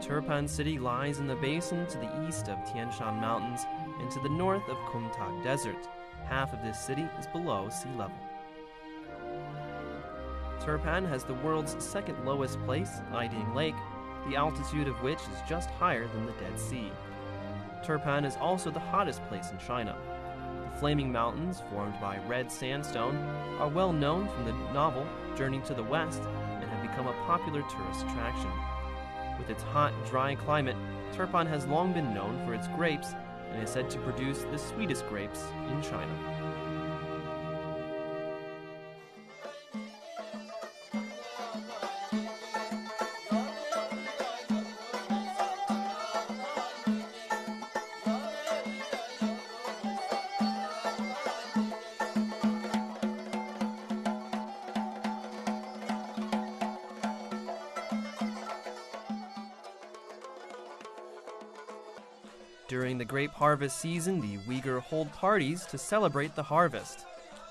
Turpan city lies in the basin to the east of Tian Shan Mountains and to the north of Kumtag Desert. Half of this city is below sea level. Turpan has the world's second lowest place, Aiding Lake, the altitude of which is just higher than the Dead Sea. Turpan is also the hottest place in China. The flaming mountains, formed by red sandstone, are well known from the novel Journey to the West and have become a popular tourist attraction. With its hot, dry climate, Turpan has long been known for its grapes and is said to produce the sweetest grapes in China. During the grape harvest season, the Uyghur hold parties to celebrate the harvest.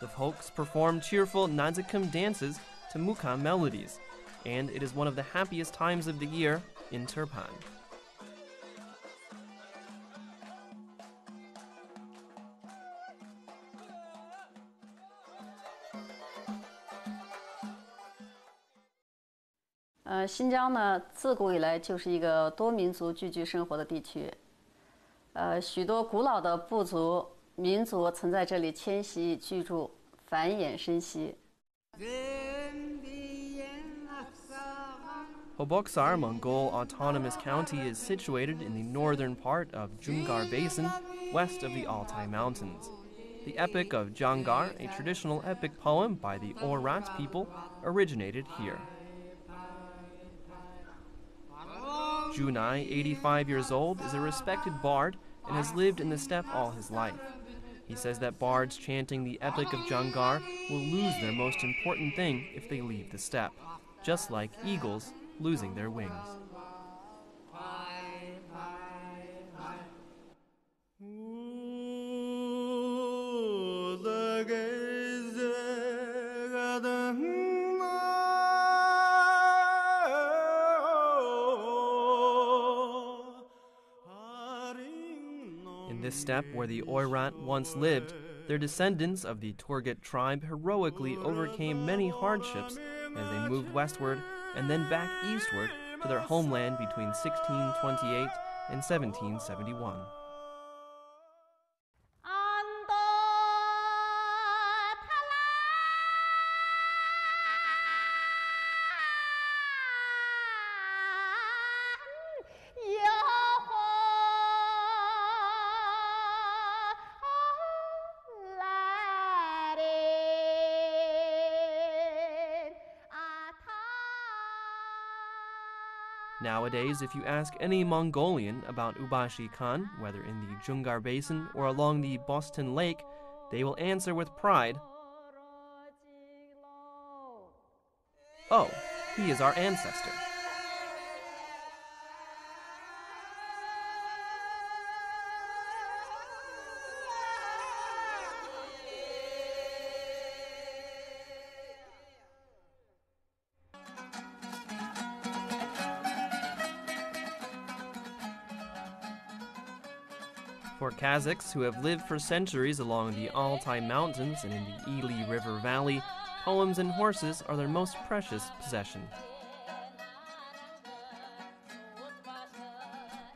The folks perform cheerful Nazikum dances to Muqam melodies, and it is one of the happiest times of the year in Turpan. Uh, 新疆呢，自古以来就是一个多民族聚居生活的地区。呃，许多古老的部族民族曾在这里迁徙居住，繁衍生息。Hoboksar Mongol Autonomous County is situated in the northern part of Junggar Basin, west of the Altai Mountains. The epic of Jangar, a traditional epic poem by the Oirat people, originated here. Junai, 85 years old, is a respected bard and has lived in the steppe all his life. He says that bards chanting the Epic of Jangar will lose their most important thing if they leave the steppe, just like eagles losing their wings. Steppe where the Oirat once lived, their descendants of the Turgut tribe heroically overcame many hardships as they moved westward and then back eastward to their homeland between 1628 and 1771. Nowadays, if you ask any Mongolian about Ubashi Khan, whether in the Junggar Basin or along the Bosten Lake, they will answer with pride Oh, he is our ancestor. For Kazakhs who have lived for centuries along the Altai Mountains and in the Ili River Valley, poems and horses are their most precious possession.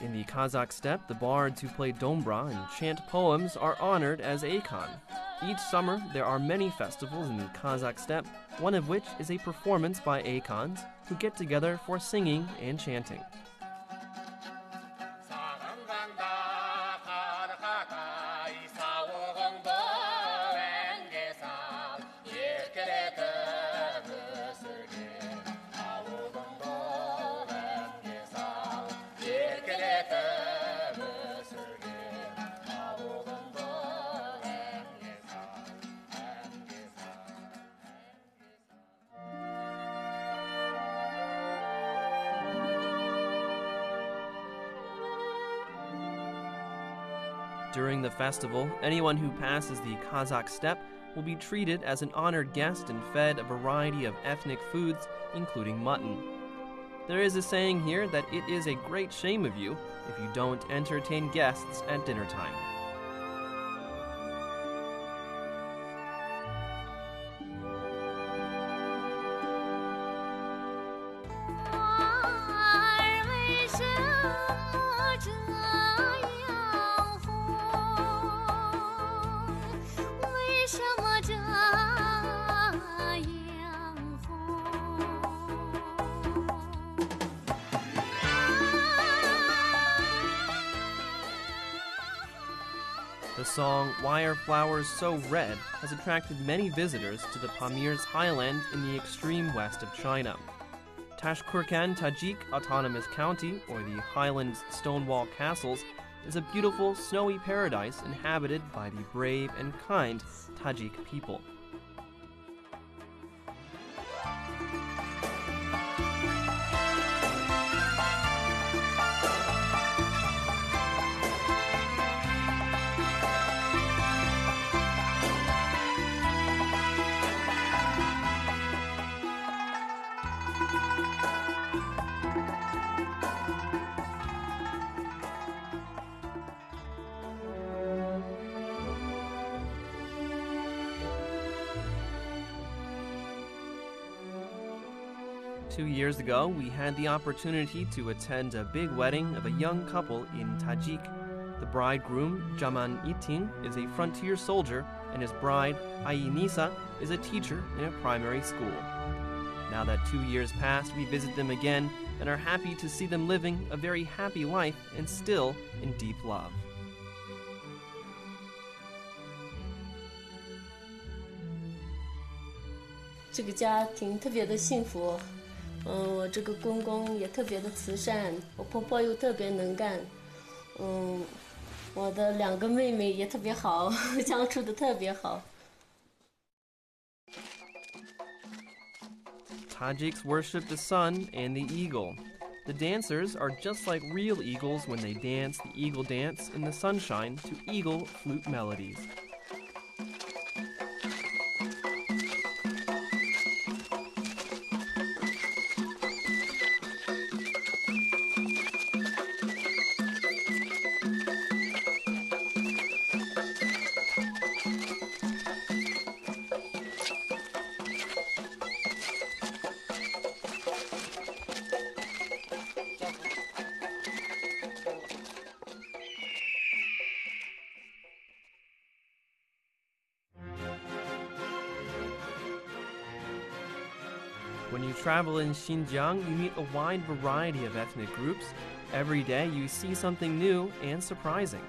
In the Kazakh steppe, the bards who play dombra and chant poems are honored as Akhan. Each summer, there are many festivals in the Kazakh steppe, one of which is a performance by Akhans who get together for singing and chanting. During the festival, anyone who passes the Kazakh steppe will be treated as an honored guest and fed a variety of ethnic foods, including mutton. There is a saying here that it is a great shame of you if you don't entertain guests at dinner time. The song Why Are Flowers So Red has attracted many visitors to the Pamir's highland in the extreme west of China. Tashkurgan Tajik Autonomous County, or the Highlands Stonewall Castles, is a beautiful snowy paradise inhabited by the brave and kind Tajik people. Two years ago, we had the opportunity to attend a big wedding of a young couple in Tajik. The bridegroom, Jaman Itin, is a frontier soldier, and his bride, Ayinisa, is a teacher in a primary school. Now that two years passed, we visit them again and are happy to see them living a very happy life and still in deep love. 嗯，我这个公公也特别的慈善，我婆婆又特别能干，嗯，我的两个妹妹也特别好，相处的特别好。Tajiks worship the sun and the eagle. The dancers are just like real eagles when they dance the eagle dance in the sunshine to eagle flute melodies. When you travel in Xinjiang, you meet a wide variety of ethnic groups. Every day you see something new and surprising.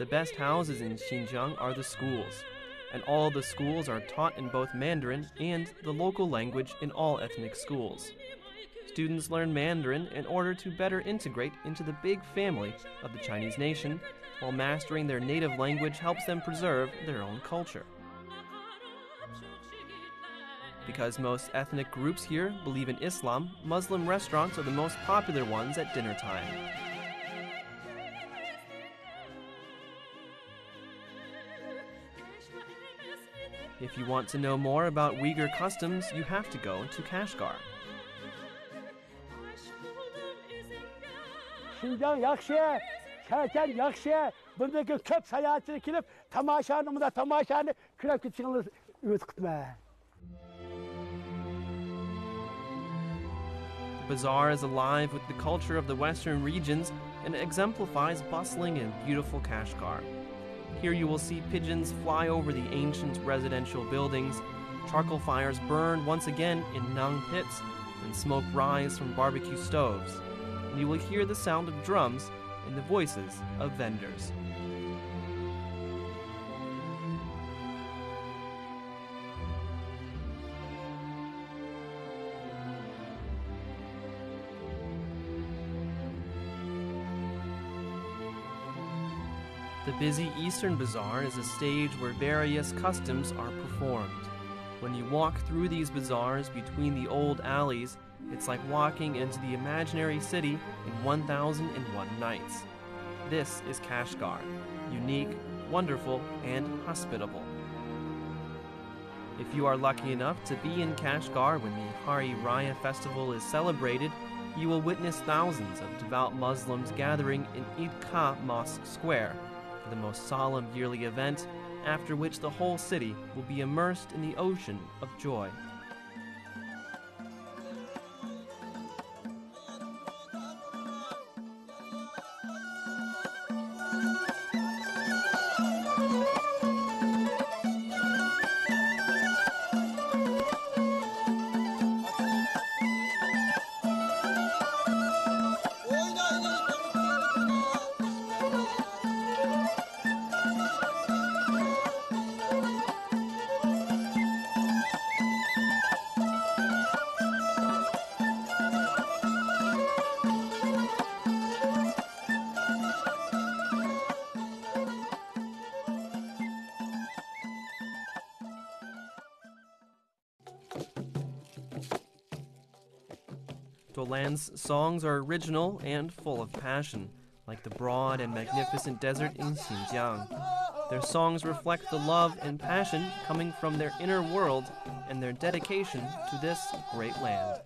The best houses in Xinjiang are the schools, and all the schools are taught in both Mandarin and the local language in all ethnic schools. Students learn Mandarin in order to better integrate into the big family of the Chinese nation, while mastering their native language helps them preserve their own culture. Because most ethnic groups here believe in Islam, Muslim restaurants are the most popular ones at dinner time. If you want to know more about Uyghur customs, you have to go to Kashgar. Bazaar is alive with the culture of the western regions and exemplifies bustling and beautiful Kashgar. Here you will see pigeons fly over the ancient residential buildings, charcoal fires burn once again in dung pits, and smoke rise from barbecue stoves. And you will hear the sound of drums and the voices of vendors. Busy Eastern Bazaar is a stage where various customs are performed. When you walk through these bazaars between the old alleys, it's like walking into the imaginary city in 1001 Nights. This is Kashgar, unique, wonderful, and hospitable. If you are lucky enough to be in Kashgar when the Hari Raya festival is celebrated, you will witness thousands of devout Muslims gathering in Id Kah Mosque Square for the most solemn yearly event, after which the whole city will be immersed in the ocean of joy. Dolan's songs are original and full of passion, like the broad and magnificent desert in Xinjiang. Their songs reflect the love and passion coming from their inner world and their dedication to this great land.